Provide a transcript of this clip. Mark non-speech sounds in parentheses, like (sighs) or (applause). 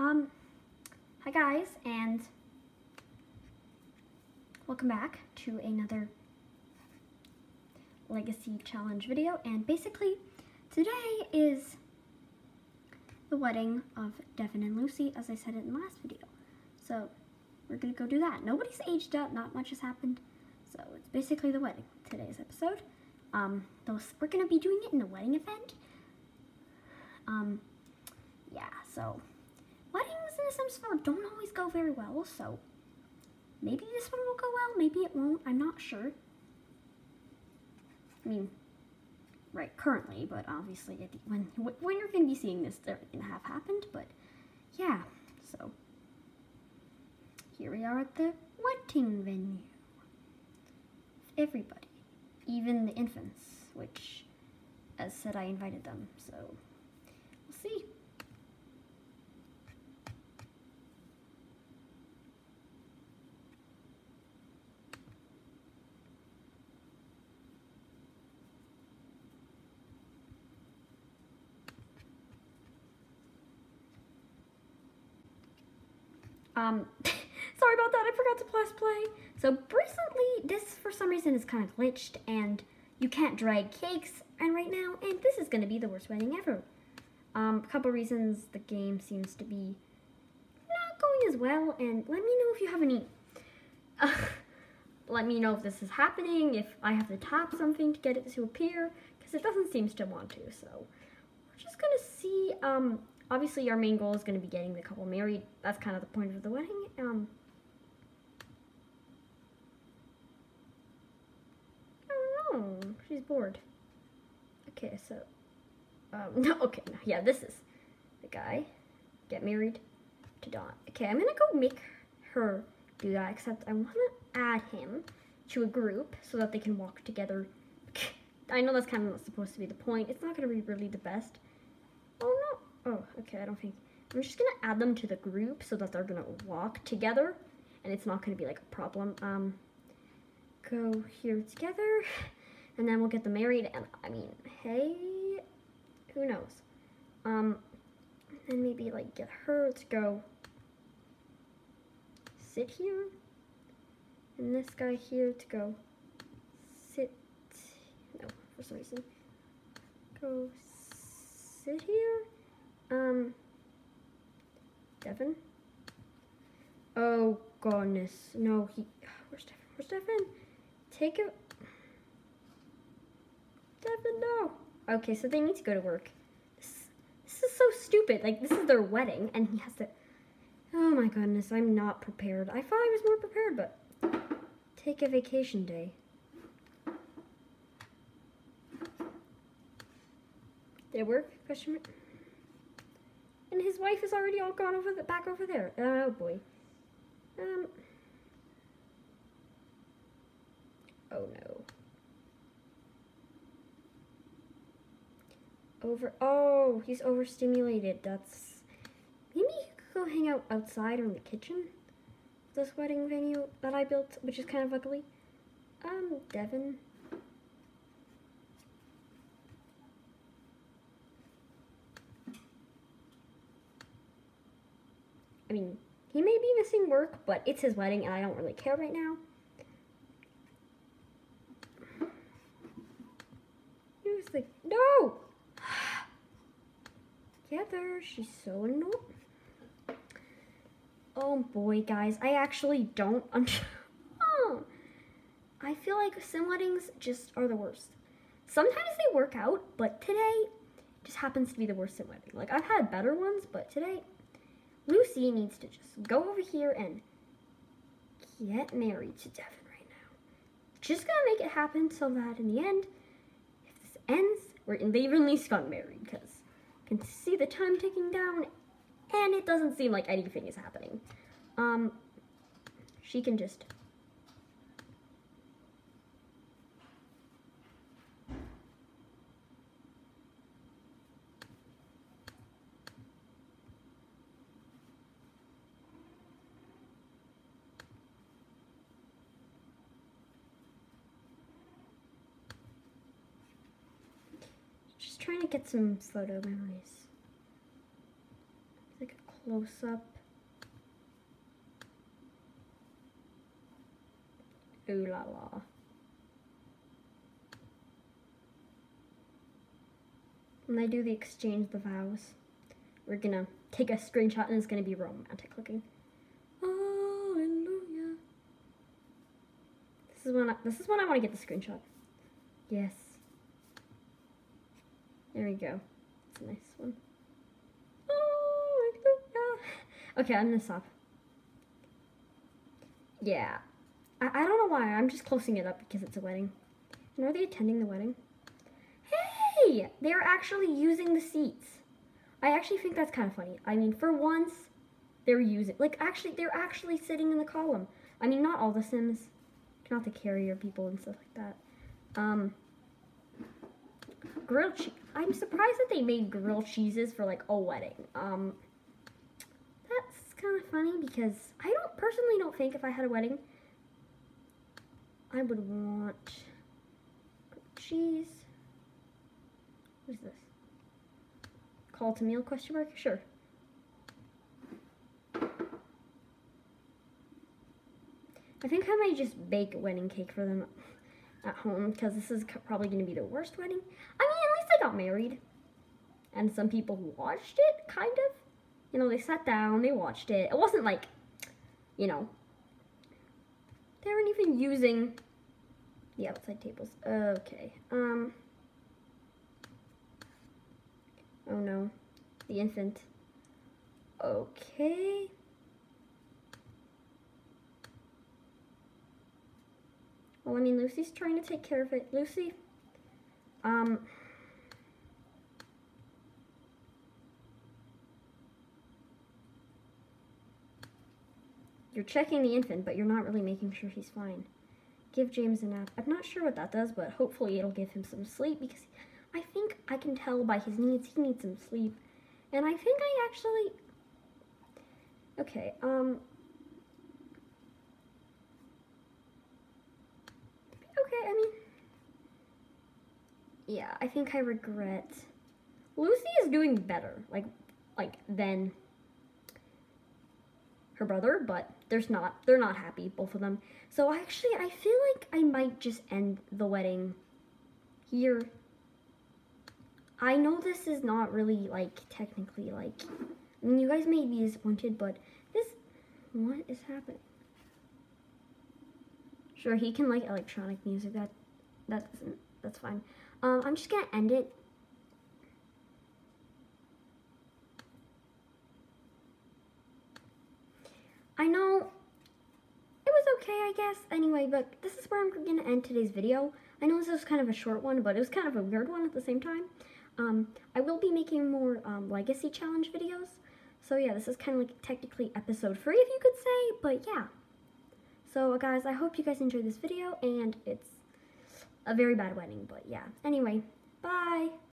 Um, hi guys, and welcome back to another Legacy Challenge video. And basically, today is the wedding of Devin and Lucy, as I said in the last video. So, we're gonna go do that. Nobody's aged up, not much has happened. So, it's basically the wedding, today's episode. Um, those, we're gonna be doing it in a wedding event. Um, yeah, so The Sims 4 don't always go very well, so maybe this one will go well, maybe it won't, I'm not sure. I mean, right, currently, but obviously the, when, when you're going to be seeing this, to have happened, but yeah, so here we are at the wedding venue. Everybody, even the infants, which, as said, I invited them, so we'll see. Um, (laughs) sorry about that, I forgot to press play. So recently, this for some reason is kind of glitched and you can't drag cakes and right now, and this is to be the worst wedding ever. Um, a couple reasons the game seems to be not going as well, and let me know if you have any, uh, (laughs) let me know if this is happening, if I have to tap something to get it to appear, because it doesn't seem to want to, so we're just to see, um, obviously our main goal is going to be getting the couple married. That's kind of the point of the wedding. Um, I don't know. She's bored. Okay, so, um, (laughs) no, okay, no, yeah, this is the guy. Get married to Dawn. Okay, I'm going to go make her do that, except I want to add him to a group so that they can walk together. (laughs) I know that's kind of not supposed to be the point. It's not going to be really the best. Oh. Okay, I don't think. I'm just gonna add them to the group so that they're gonna walk together and it's not gonna be like a problem. Um, go here together and then we'll get them married and I mean, hey, who knows? Um, and maybe like get her to go sit here and this guy here to go sit, no, for some reason, go sit here. Um, Devin? Oh, goodness. No, he, where's Devin? Where's Devin? Take it. Devin, no. Okay, so they need to go to work. This, this is so stupid. Like, this is their wedding, and he has to, oh my goodness, I'm not prepared. I thought I was more prepared, but take a vacation day. Did it work? Question mark? And his wife is already all gone over the back over there. Oh boy. Um. Oh no. Over. Oh, he's overstimulated. That's. Maybe he could go hang out outside or in the kitchen. This wedding venue that I built, which is kind of ugly. Um, Devin. I mean, he may be missing work, but it's his wedding and I don't really care right now. He was like, no! (sighs) Together, she's so annoying. Oh boy, guys, I actually don't (laughs) oh. I feel like sim weddings just are the worst. Sometimes they work out, but today just happens to be the worst sim wedding. Like, I've had better ones, but today Lucy needs to just go over here and get married to Devin right now. Just gonna make it happen so that in the end, if this ends, we're at least got married because you can see the time ticking down and it doesn't seem like anything is happening. Um, she can just trying to get some photo memories. Like a close up. Ooh la la. When I do the exchange the vows, we're gonna take a screenshot and it's gonna be romantic looking. Oh, hallelujah. This is when I, this is when I want to get the screenshot. Yes. There we go. It's a nice one. Hallelujah. Okay, I'm gonna stop. Yeah. I, I don't know why. I'm just closing it up because it's a wedding. And are they attending the wedding? Hey! They're actually using the seats. I actually think that's kind of funny. I mean, for once, they're using like actually they're actually sitting in the column. I mean, not all the Sims, not the carrier people and stuff like that. Um, grilled cheese. I'm surprised that they made grilled cheeses for like a wedding. Um, that's kind of funny because I don't personally don't think if I had a wedding, I would want cheese. What is this? Call to meal question mark? Sure. I think I might just bake a wedding cake for them at home because this is probably going to be the worst wedding. I mean, at least I got married. And some people watched it, kind of. You know, they sat down, they watched it. It wasn't like, you know, they weren't even using the outside tables. Okay. Um. Oh no. The infant. Okay. Well, I mean, Lucy's trying to take care of it. Lucy, um, you're checking the infant, but you're not really making sure he's fine. Give James a nap. I'm not sure what that does, but hopefully it'll give him some sleep because I think I can tell by his needs he needs some sleep. And I think I actually... Okay, um, yeah, I think I regret. Lucy is doing better, like, like than her brother, but there's not. They're not happy, both of them. So actually, I feel like I might just end the wedding here. I know this is not really like technically like. I mean, you guys may be disappointed, but this. What is happening? Sure, he can like electronic music. That that doesn't. That's fine. Um, I'm just going to end it. I know it was okay, I guess. Anyway, but this is where I'm going to end today's video. I know this was kind of a short one, but it was kind of a weird one at the same time. Um, I will be making more um, Legacy Challenge videos. So yeah, this is kind of like technically episode 3, if you could say, but yeah. So guys, I hope you guys enjoyed this video, and it's a very bad wedding, but yeah. Anyway, bye.